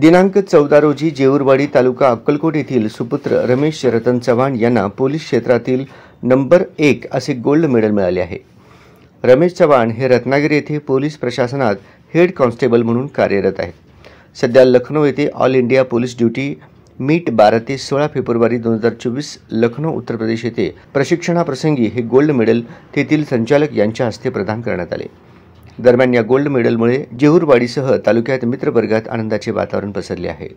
दिनांक चौदा रोजी जेऊरवाडी तालुका अक्कलकोट येथील सुपुत्र रमेश रतन चव्हाण यांना पोलीस क्षेत्रातील नंबर एक असे गोल्ड मेडल मिळाले आहे. रमेश चव्हाण हे रत्नागिरी येथे पोलीस प्रशासनात हेड कॉन्स्टेबल म्हणून कार्यरत आहेत. सध्या लखनौ येथे all India police duty meet बारा ते सोळा फेब्रुवारी दोन हजार चोवीस लखनौ उत्तर प्रदेश येथे प्रशिक्षणाप्रसंगी हे गोल्ड मेडल तेथील संचालक यांच्या हस्ते प्रदान करण्यात आले. दरम्यान या गोल्ड मेडलमुळे जेहूरवाडीसह तालुक्यात मित्रवर्गात आनंदाचे वातावरण पसरले आहे.